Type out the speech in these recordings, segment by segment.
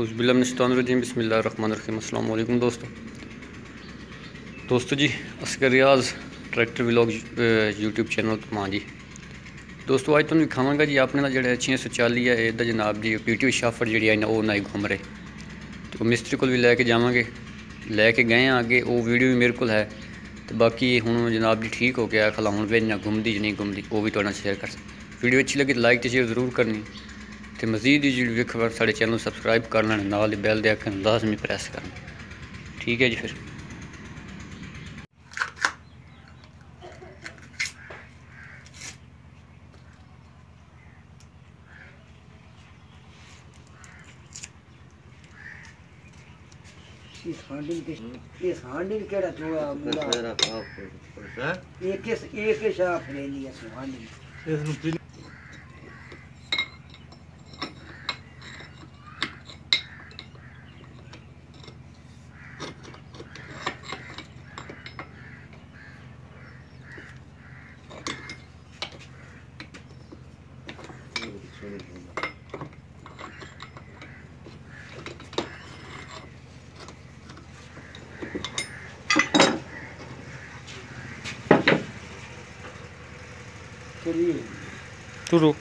ਉਜ਼ਬਿਲਮਨਸ਼ਤਾਨਰਜੀਮ ਬਿਸਮਿਲ੍ਲਾਹਿਰਰਹਿਮਾਨਿਰਰਹੀਮ ਅਸਲਾਮ ਵਾਲੇਕੁਮ ਦੋਸਤੋ ਦੋਸਤੋ ਜੀ Askar Riaz tractor vlog YouTube channel ਤੋਂ ਮਾਂ ਜੀ ਦੋਸਤੋ ਅੱਜ ਤੁਹਾਨੂੰ ਦਿਖਾਵਾਂਗਾ ਜੀ ਆਪਣੇ ਨਾਲ ਜਿਹੜੇ 640 ਹੈ ਇਹਦਾ ਜਨਾਬ ਜੀ ਪੀਟੀ ਸ਼ਾਫਰ ਜਿਹੜੀ ਹੈ ਨਾ ਉਹ ਨਾ ਹੀ ਘੁੰਮ ਰਹੇ ਤੇ ਉਹ ਮਿਸਤਰੀ ਕੋਲ ਵੀ ਲੈ ਕੇ ਜਾਵਾਂਗੇ ਲੈ ਕੇ ਗਏ ਆ ਅੱਗੇ ਉਹ ਵੀਡੀਓ ਵੀ ਮੇਰੇ ਕੋਲ ਹੈ ਤੇ ਬਾਕੀ ਹੁਣ ਜਨਾਬ ਜੀ ਠੀਕ ਹੋ ਗਿਆ ਖਲਾ ਹੁਣ ਵੇਖਣਾ ਘੁੰਮਦੀ ਜਾਂ ਨਹੀਂ ਘੁੰਮਦੀ ਉਹ ਵੀ ਤੁਹਾਡੇ ਨਾਲ ਸ਼ੇਅਰ ਕਰ ਵੀਡੀਓ ਅੱਛੀ ਲੱਗੀ ਲਾਈਕ ਤੇ ਸ਼ੇਅਰ ਜ਼ਰੂਰ ਕਰਨੀ ਤੇ ਮਜ਼ੀਦ ਦੀ ਜਿਹੜੀ ਵੇਖ ਸਾਡੇ ਚੈਨਲ ਨੂੰ ਸਬਸਕ੍ਰਾਈਬ ਕਰ ਲੈਣਾ ਨਾਲ ਹੀ ਬੈਲ ਦੇ ਆਈਕਨ ਲਾਜ਼ਮੀ ਪ੍ਰੈਸ ਕਰਨਾ। ਠੀਕ ਹੈ ਜੀ ਫਿਰ। ਇਸ ਹਾਂਡੀ ਕੇ ਇਸ ਹਾਂਡੀ ਕਿਹੜਾ ਤੂੰ ਮੁੰਡਾ? ਇੱਕ ਇਸ ਇੱਕ ਹੀ? ਸ਼ਾਫ ਲੈ ਲਈ ਇਸ ਹਾਂਡੀ ਚਲੀਏ ਤੁਰੋ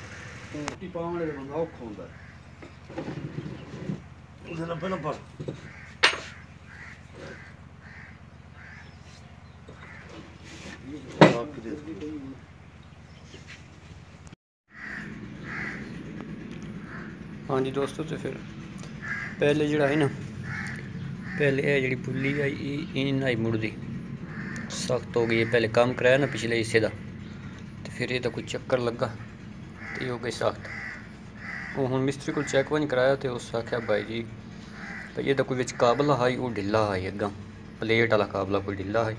ਰੋਟੀ ਪਾਉਣ ਵਾਲੇ ਬੰਦਾ ਔਖਾ ਹੁੰਦਾ ਉਹਦੇ ਨਾਲ ਪਹਿਲਾਂ ਪਰ ਹਾਂਜੀ ਦੋਸਤੋ ਤੇ ਫਿਰ ਪਹਿਲੇ ਜਿਹੜਾ ਹੈ ਨਾ ਪਹਿਲੇ ਇਹ ਜਿਹੜੀ ਪੁੱਲੀ ਆਈ ਇਹ ਇਹ ਨਹੀਂ ਮੁੜਦੀ। ਸਖਤ ਹੋ ਗਈ ਹੈ ਪਹਿਲੇ ਕੰਮ ਕਰਾਇਆ ਨਾ ਪਿਛਲੇ ਹਿੱਸੇ ਦਾ। ਤੇ ਫਿਰ ਇਹਦਾ ਕੋਈ ਚੱਕਰ ਲੱਗਾ ਤੇ ਇਹ ਹੋ ਗਈ ਸਖਤ। ਉਹ ਹੁਣ ਮਿਸਤਰੀ ਕੋਲ ਚੈੱਕ ਵਨ ਕਰਾਇਆ ਤੇ ਉਸ ਆਖਿਆ, ਬਾਈ ਜੀ ਭਈ ਇਹਦਾ ਕੋਈ ਵਿੱਚ ਕਾਬਲਾ ਹੈ, ਉਹ ਢਿੱਲਾ ਹੈ ਅੱਗਾ। ਪਲੇਟ ਵਾਲਾ ਕਾਬਲਾ ਕੋਈ ਢਿੱਲਾ ਹੈ।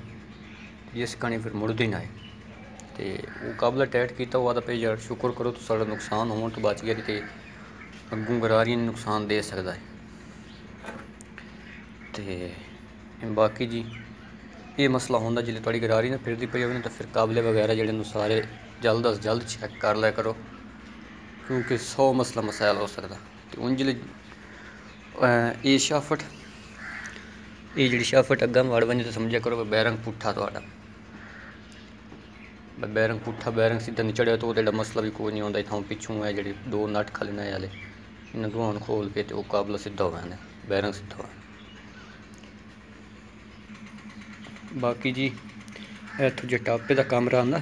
ਜਿਸ ਕਣੀ ਫਿਰ ਮੁੜਦੀ ਨਾ ਆਏ। ਤੇ ਉਹ ਕਾਬਲਾ ਟੈਟ ਕੀਤਾ, ਉਹ ਆਦਾ ਪਈ ਯਾਰ, ਸ਼ੁਕਰ ਕਰੋ, ਤੂੰ ਸਾਡਾ ਨੁਕਸਾਨ ਹੋਣ ਤੋਂ ਬਚ ਗਿਆ ਨਹੀਂ ਤੇ ਅੱਗੋਂ ਗਰਾਰੀਆਂ ਨੂੰ ਨੁਕਸਾਨ ਦੇ ਸਕਦਾ ਹੈ। ਤੇ ਬਾਕੀ ਜੀ ਇਹ ਮਸਲਾ ਹੁੰਦਾ ਜਿਹੜੇ ਤੁਹਾਡੀ ਗਰਾਰੀ ਨਾ ਫਿਰਦੀ ਪਈ ਹੋਵੇ ਨਾ ਤਾਂ ਫਿਰ ਕਾਬਲੇ ਵਗੈਰਾ ਜਿਹੜੇ ਨੂੰ ਸਾਰੇ ਜਲਦ ਅਸ ਜਲਦ ਚੈੱਕ ਕਰ ਲਿਆ ਕਰੋ। ਕਿਉਂਕਿ 100 ਮਸਲਾ ਮਸਾਇਲ ਹੋ ਸਕਦਾ। ਤੇ ਉਂਝ ਲਈ ਇਹ ਸ਼ਾਫਟ, ਇਹ ਜਿਹੜੀ ਸ਼ਾਫਟ ਅੱਗਾ ਵੜ ਬਣੇ ਤਾਂ ਸਮਝਿਆ ਕਰੋ ਕਿ ਬੈਰੰਗ ਪੁੱਠਾ ਤੁਹਾਡਾ। ਬ- ਬੈਰੰਗ ਪੁੱਠਾ, ਬੈਰੰਗ ਸਿੱਧਾ ਨਹੀਂ ਚੜਿਆ ਤਾਂ ਉਹ ਜਿਹੜਾ ਮਸਲਾ ਵੀ ਕੋਈ ਨਹੀਂ ਹੁੰਦਾ ਇਥੋਂ ਪਿੱਛੋਂ ਹੈ ਜਿਹੜੇ ਦੋ ਨਟ ਖਲਨੇ ਵਾਲੇ, ਇਹਨਾਂ ਦੋਵਾਂ ਨੂੰ ਖੋਲ ਕੇ ਤੇ ਉਹ ਕਾਬਲਾ ਸਿੱਧਾ ਹੋ ਜਾਂਦਾ, ਬੈਰੰਗ ਸਿੱਧਾ ਹੋ ਜਾਂਦਾ। ਬਾਕੀ ਜੀ, ਇੱਥੋਂ ਜੇ ਟਾਪੇ ਦਾ ਕਮਰਾ ਆਉਂਦਾ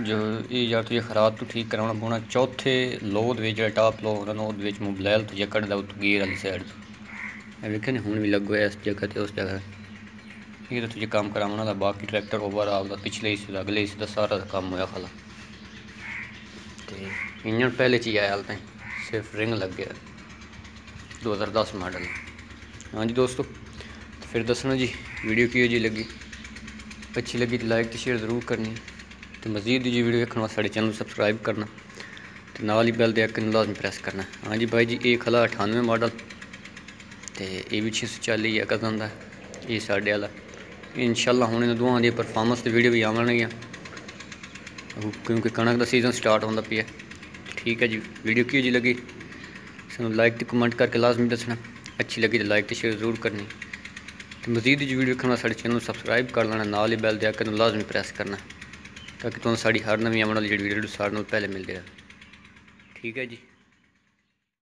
ਜੋ ਇਹ ਜਾਂ ਤੁਸੀਂ ਖਰਾਬ ਤੋਂ ਠੀਕ ਕਰਾਉਣਾ ਪਉਣਾ ਚੌਥੇ ਲੋਹ ਦੇ ਵਿੱਚ ਜਿਹੜਾ ਟਾਪ ਲੋਹ ਹੁੰਦਾ ਉਹਦੇ ਵਿੱਚ ਮੋਬਾਈਲ ਤੋਂ ਜੇ ਕੱਢਦਾ ਉਹ ਗੇਅਰ ਵਾਲੀ ਸਾਈਡ ਤੋਂ। ਇਹ ਵੇਖਿਆ ਨਹੀਂ ਹੁਣ ਵੀ ਲੱਗੋ ਇਸ ਜਗ੍ਹਾ ਤੇ, ਉਸ ਜਗ੍ਹਾ। ਇਹ ਤਾਂ ਤੁਸੀਂ ਕੰਮ ਕਰਾਉਣਾ ਦਾ ਬਾਕੀ ਟਰੈਕਟਰ ਓਵਰ ਆਪਦਾ ਪਿਛਲੇ ਹਿੱਸੇ ਦਾ, ਅਗਲੇ ਹਿੱਸੇ ਦਾ ਸਾਰਾ ਕੰਮ ਹੋਇਆ ਖਲਾ। ਤੇ ਇੰਜਨ ਪਹਿਲੇ ਚ ਹੀ ਆਇਆ ਹਾਲ ਤਾਈਂ, ਸਿਰਫ ਰਿੰਗ ਲੱਗਿਆ। 2010 ਮਾਡਲ। ਹਾਂਜੀ ਦੋਸਤੋ ਫਿਰ ਦੱਸਣਾ ਜੀ ਵੀਡੀਓ ਕਿਹੋ ਜੀ ਲੱਗੀ? ਅੱਛੀ ਲੱਗੀ ਤਾਂ ਲਾਈਕ ਤੇ ਸ਼ੇਅਰ ਜ਼ਰੂਰ ਕਰਨੀ। ਤੇ ਮਜ਼ੀਦ ਜੀ ਵੀਡੀਓ ਵੇਖਣ ਵਾਸਤੇ ਸਾਡੇ ਚੈਨਲ ਨੂੰ ਸਬਸਕ੍ਰਾਈਬ ਕਰਨਾ। ਤੇ ਨਾਲ ਹੀ ਬੈਲ ਦੇ ਆਈਕਨ ਨੂੰ ਲਾਜ਼ਮੀ ਪ੍ਰੈਸ ਕਰਨਾ। ਹਾਂਜੀ ਬਾਈ ਜੀ, ਇਹ ਖਲਾ 98 ਮਾਡਲ ਤੇ ਇਹ ਵੀ 640 ਹੈ ਕਦਮ ਦਾ? ਇਹ ਸਾਡੇ ਵਾਲਾ। ਇਨਸ਼ਾਅੱਲਾ ਹੁਣ ਇਹਨਾਂ ਦੋਹਾਂ ਦੀ ਪਰਫਾਰਮੈਂਸ ਤੇ ਵੀਡੀਓ ਵੀ ਆਵਣਗੀਆਂ। ਕਿਉਂਕਿ ਕਣਕ ਦਾ ਸੀਜ਼ਨ ਸਟਾਰਟ ਹੁੰਦਾ ਪਿਆ। ਠੀਕ ਹੈ ਜੀ ਵੀਡੀਓ ਕਿਹੋ ਜੀ ਲੱਗੀ? ਸਾਨੂੰ ਲਾਈਕ ਤੇ ਕਮੈਂਟ ਕਰਕੇ ਲਾਜ਼ਮੀ ਦੱਸਣਾ। ਅੱਛੀ ਲੱਗੀ ਤਾਂ ਲਾਈਕ ਤੇ ਸ਼ੇਅਰ ਜ਼ਰੂਰ ਕਰਨੀ। ਤੇ ਮਜ਼ੀਦ ਜੀ ਵੀਡੀਓ ਦੇਖਣ ਵਾਸਤੇ ਸਾਡੇ ਚੈਨਲ ਨੂੰ ਸਬਸਕ੍ਰਾਈਬ ਕਰ ਲੈਣਾ, ਨਾਲ ਹੀ ਬੈਲ ਦੇ ਆਈਕਨ ਨੂੰ ਲਾਜ਼ਮੀ ਪ੍ਰੈਸ ਕਰਨਾ, ਤਾਂ ਕਿ ਤੁਹਾਨੂੰ ਸਾਡੀ ਹਰ ਨਵੀਂ ਆਉਣ ਵਾਲੀ ਜਿਹੜੀ ਵੀਡੀਓ ਸਾਰਿਆਂ ਨਾਲ ਪਹਿਲੇ ਮਿਲਦੇ ਰਹੇ। ਠੀਕ ਹੈ ਜੀ।